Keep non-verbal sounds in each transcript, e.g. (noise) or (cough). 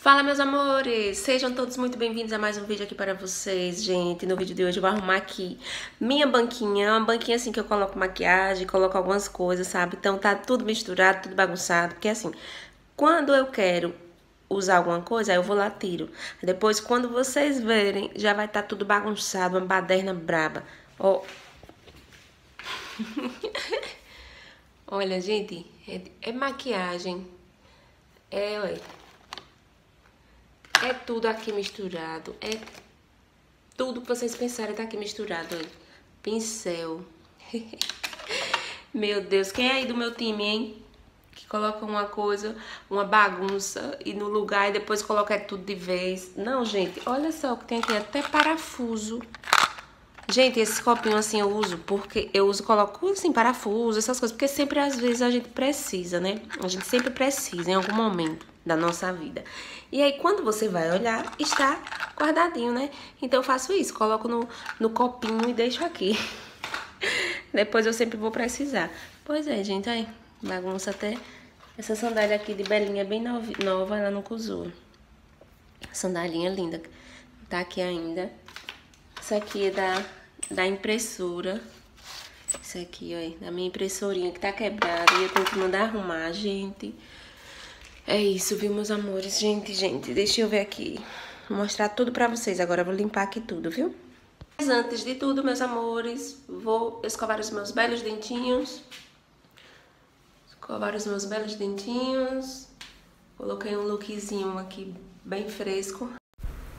Fala meus amores, sejam todos muito bem-vindos a mais um vídeo aqui para vocês, gente. No vídeo de hoje eu vou arrumar aqui minha banquinha, uma banquinha assim que eu coloco maquiagem, coloco algumas coisas, sabe? Então tá tudo misturado, tudo bagunçado, porque assim, quando eu quero usar alguma coisa, aí eu vou lá tiro. Depois, quando vocês verem, já vai estar tá tudo bagunçado, uma baderna braba. Ó. (laughs) Olha, gente, é, é maquiagem. É, olha é tudo aqui misturado. É tudo que vocês pensarem tá aqui misturado. Olha. Pincel. (laughs) meu Deus, quem é aí do meu time, hein? Que coloca uma coisa, uma bagunça e no lugar e depois coloca tudo de vez. Não, gente, olha só o que tem aqui. Até parafuso. Gente, esse copinho assim eu uso porque eu uso, coloco assim, parafuso, essas coisas, porque sempre às vezes a gente precisa, né? A gente sempre precisa em algum momento da nossa vida. E aí, quando você vai olhar, está guardadinho, né? Então, eu faço isso, coloco no, no copinho e deixo aqui. (laughs) Depois eu sempre vou precisar. Pois é, gente, aí, bagunça até. Essa sandália aqui de Belinha é bem nova, ela não usou. Sandalinha linda. Tá aqui ainda. Essa aqui é da, da impressora. Isso aqui, ó, da minha impressorinha que tá quebrada. E eu tenho que mandar arrumar, gente. É isso, viu, meus amores? Gente, gente, deixa eu ver aqui. Vou mostrar tudo pra vocês. Agora eu vou limpar aqui tudo, viu? Mas antes de tudo, meus amores, vou escovar os meus belos dentinhos. Escovar os meus belos dentinhos. Coloquei um lookzinho aqui bem fresco.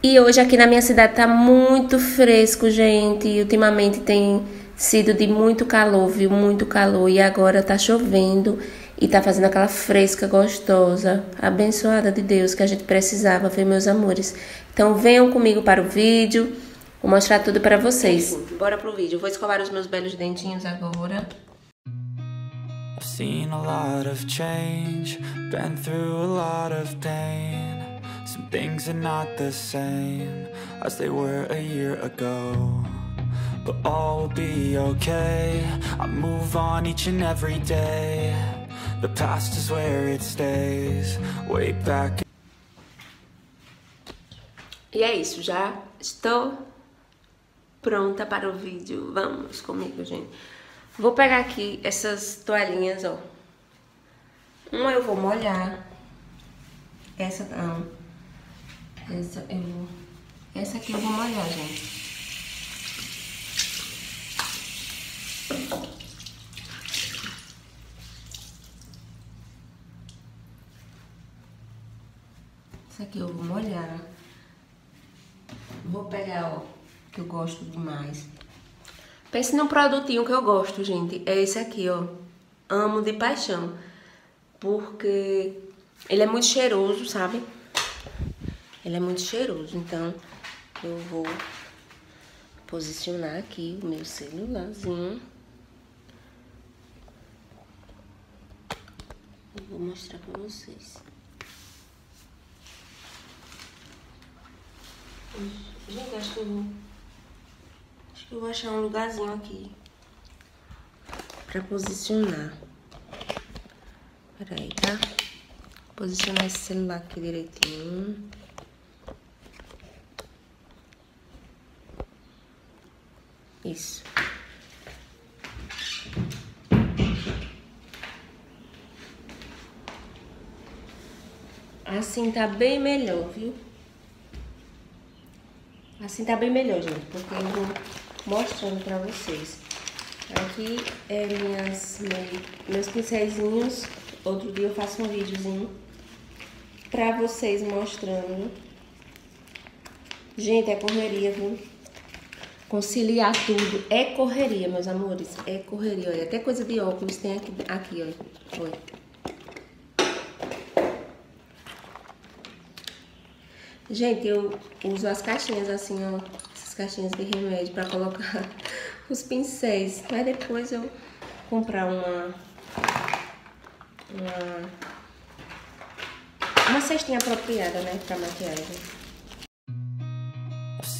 E hoje aqui na minha cidade tá muito fresco, gente. E ultimamente tem sido de muito calor, viu? Muito calor. E agora tá chovendo e tá fazendo aquela fresca gostosa, abençoada de Deus que a gente precisava ver, meus amores. Então venham comigo para o vídeo, vou mostrar tudo para vocês. Bora pro vídeo. Vou escovar os meus belos dentinhos agora. I've seen a lot of change, been through a lot of pain. Some things are not the same as they were a year ago. But all will be okay. I move on each and every day. The past is where it stays, way back. E é isso, já estou pronta para o vídeo. Vamos comigo, gente. Vou pegar aqui essas toalhinhas, ó. Uma eu vou molhar. Essa não. Essa eu vou... Essa aqui eu vou molhar, gente. Essa aqui eu vou molhar. Vou pegar, ó, que eu gosto demais. Pense num produtinho que eu gosto, gente. É esse aqui, ó. Amo de paixão. Porque ele é muito cheiroso, sabe? Ele é muito cheiroso, então eu vou posicionar aqui o meu celularzinho. vou mostrar pra vocês. Gente, acho que eu vou... Acho que eu vou achar um lugarzinho aqui. Pra posicionar. Peraí, tá? Posicionar esse celular aqui direitinho. Isso. Assim tá bem melhor, viu? Assim tá bem melhor, gente, porque eu vou mostrando pra vocês. Aqui é minhas, meus pincéisinhos. Outro dia eu faço um videozinho pra vocês mostrando. Gente, é correria, viu? Conciliar tudo é correria, meus amores. É correria, olha. Até coisa de óculos tem aqui, aqui olha. Gente, eu uso as caixinhas assim, ó. Essas caixinhas de remédio pra colocar (laughs) os pincéis. Mas depois eu comprar uma... Uma... Uma cestinha apropriada, né? Pra maquiagem.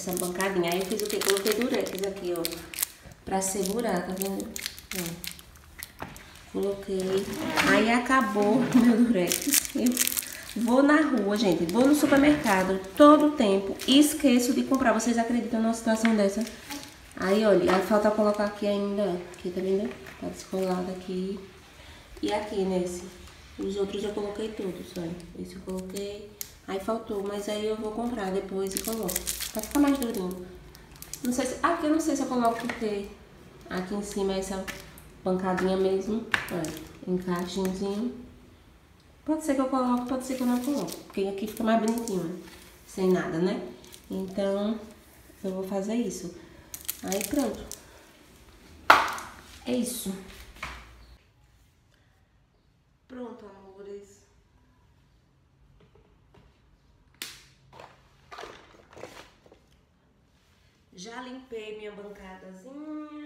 Essa, bancadinha. Aí eu fiz o que? Coloquei durex aqui, ó. Pra segurar, tá vendo? Ó. Coloquei. Aí acabou meu durex. Eu vou na rua, gente. Vou no supermercado todo tempo. Esqueço de comprar. Vocês acreditam numa situação dessa? Aí, olha, aí falta colocar aqui ainda. Aqui, tá vendo? Tá descolado aqui. E aqui nesse. Os outros eu coloquei todos, olha. Esse eu coloquei. Aí faltou, mas aí eu vou comprar depois e coloco. Pra ficar mais durinho. Não sei se... Aqui eu não sei se eu coloco porque aqui em cima essa pancadinha mesmo. Olha, encaixinhozinho. Pode ser que eu coloque, pode ser que eu não coloque. Porque aqui fica mais bonitinho, né? Sem nada, né? Então, eu vou fazer isso. Aí pronto. É isso. Pronto, amores. Já limpei minha bancadazinha.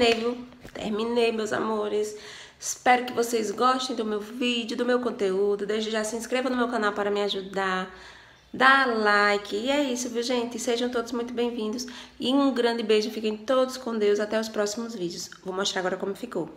Terminei, viu? Terminei, meus amores. Espero que vocês gostem do meu vídeo, do meu conteúdo. Desde já se inscreva no meu canal para me ajudar. Dá like. E é isso, viu, gente? Sejam todos muito bem-vindos. E um grande beijo. Fiquem todos com Deus. Até os próximos vídeos. Vou mostrar agora como ficou.